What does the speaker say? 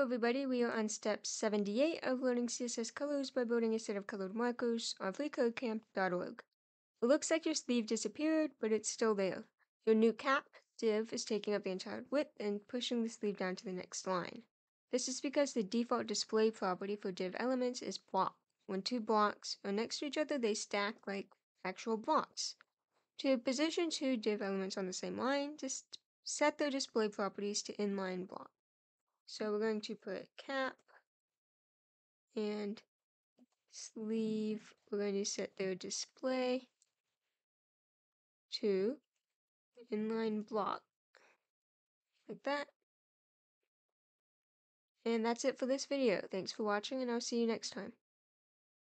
Hello everybody, we are on step 78 of learning CSS colors by building a set of colored markers on freecodecamp.org. It looks like your sleeve disappeared, but it's still there. Your new cap div is taking up the entire width and pushing the sleeve down to the next line. This is because the default display property for div elements is block. When two blocks are next to each other, they stack like actual blocks. To position two div elements on the same line, just set their display properties to inline block. So we're going to put cap and sleeve. We're going to set their display to inline block like that. And that's it for this video. Thanks for watching and I'll see you next time.